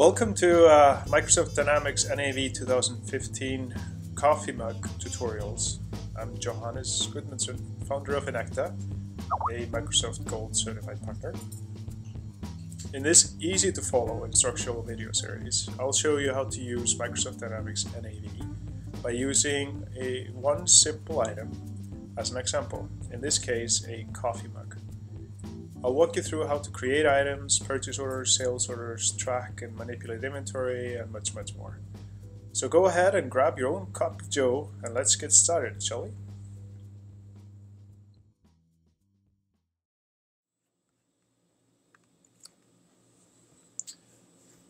Welcome to uh, Microsoft Dynamics NAV 2015 Coffee Mug Tutorials. I'm Johannes Gudmundsson, founder of Inecta, a Microsoft Gold certified partner. In this easy to follow instructional video series, I'll show you how to use Microsoft Dynamics NAV by using a one simple item as an example, in this case a coffee mug. I'll walk you through how to create items, purchase orders, sales orders, track and manipulate inventory, and much, much more. So go ahead and grab your own cup of joe and let's get started, shall we?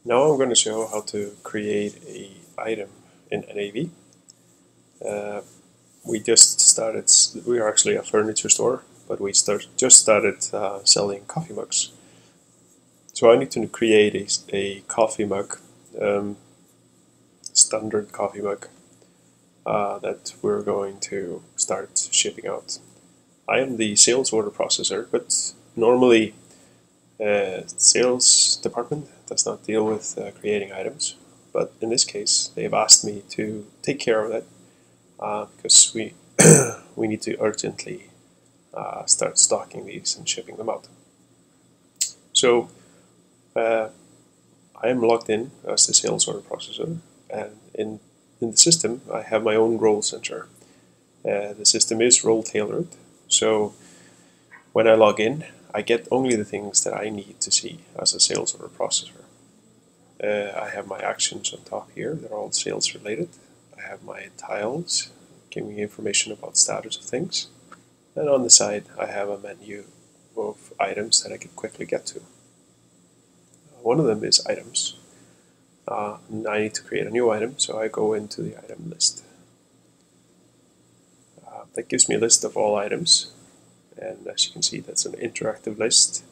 Now I'm going to show how to create a item in NAV. Uh, we just started, we are actually a furniture store but we start, just started uh, selling coffee mugs. So I need to create a, a coffee mug, um, standard coffee mug, uh, that we're going to start shipping out. I am the sales order processor, but normally uh, sales department does not deal with uh, creating items. But in this case, they have asked me to take care of that uh, because we we need to urgently uh, start stocking these and shipping them out. So uh, I am logged in as the sales order processor, and in in the system I have my own role center. Uh, the system is role tailored, so when I log in, I get only the things that I need to see as a sales order processor. Uh, I have my actions on top here; they're all sales related. I have my tiles giving me information about status of things. And on the side, I have a menu of items that I can quickly get to. One of them is items. Uh, I need to create a new item, so I go into the item list. Uh, that gives me a list of all items, and as you can see, that's an interactive list.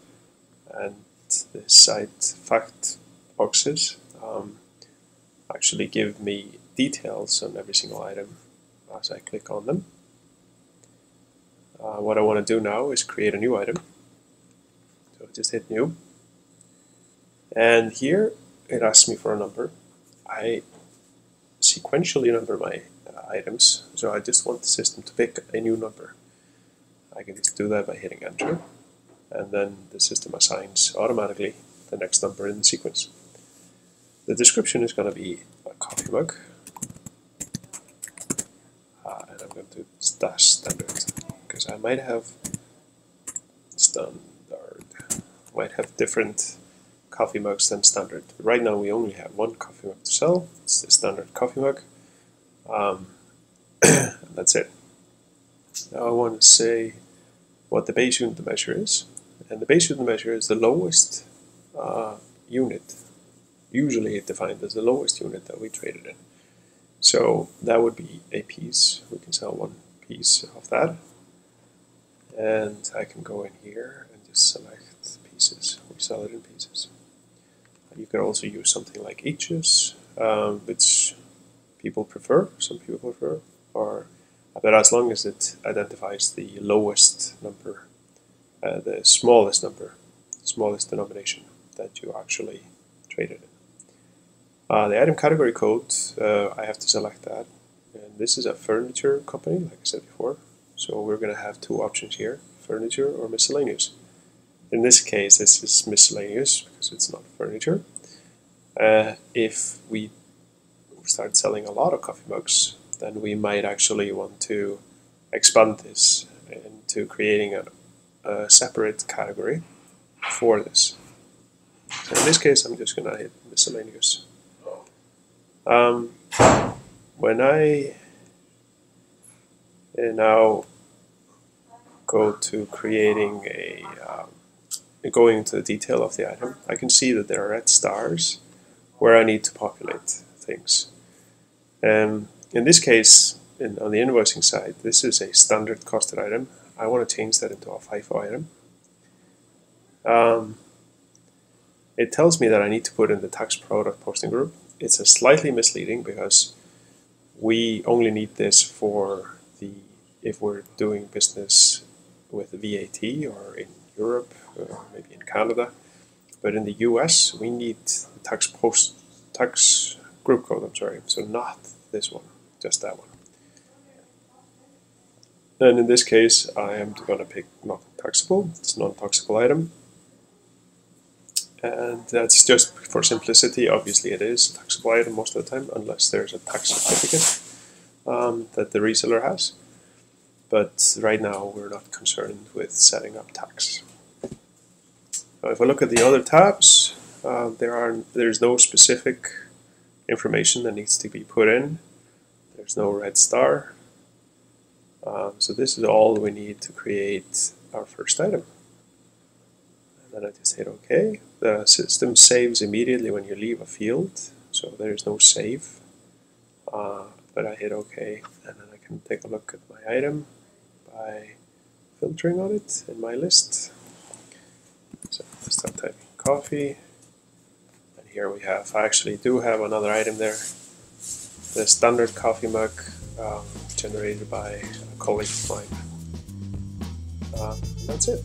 And the site fact boxes um, actually give me details on every single item as I click on them. Uh, what I want to do now is create a new item. So just hit new. And here it asks me for a number. I sequentially number my uh, items, so I just want the system to pick a new number. I can just do that by hitting enter, and then the system assigns automatically the next number in the sequence. The description is going to be a coffee mug, uh, and I'm going to dash standard because I might have standard, might have different coffee mugs than standard. Right now we only have one coffee mug to sell. It's the standard coffee mug. Um, that's it. Now I want to say what the base unit measure is. And the base unit measure is the lowest uh, unit, usually defined as the lowest unit that we traded in. So that would be a piece. We can sell one piece of that and I can go in here and just select pieces. We sell it in pieces. You can also use something like eaches, um, which people prefer, some people prefer, or but as long as it identifies the lowest number, uh, the smallest number, smallest denomination that you actually traded in. Uh, the item category code, uh, I have to select that. And this is a furniture company, like I said before, so we're going to have two options here, furniture or miscellaneous. In this case, this is miscellaneous because it's not furniture. Uh, if we start selling a lot of coffee mugs, then we might actually want to expand this into creating a, a separate category for this. So in this case, I'm just going to hit miscellaneous. Um, when I and now go to creating a, um, going into the detail of the item, I can see that there are red stars where I need to populate things. And in this case, in, on the invoicing side, this is a standard costed item. I want to change that into a FIFO item. Um, it tells me that I need to put in the tax product posting group. It's a slightly misleading because we only need this for the if we're doing business with VAT or in Europe, or maybe in Canada, but in the US we need the tax post tax group code. I'm sorry, so not this one, just that one. And in this case, I am going to pick not taxable. It's non-taxable item. And that's just for simplicity. Obviously, it is taxable item most of the time, unless there's a tax certificate um, that the reseller has. But right now, we're not concerned with setting up tax. Now, if I look at the other tabs, uh, there are there's no specific information that needs to be put in. There's no red star. Um, so this is all we need to create our first item. And then I just hit OK. The system saves immediately when you leave a field, so there's no save. Uh, but I hit OK, and then I can take a look at my item by filtering on it in my list. So I start typing coffee, and here we have, I actually do have another item there, the standard coffee mug um, generated by a colleague of mine. Uh, that's it.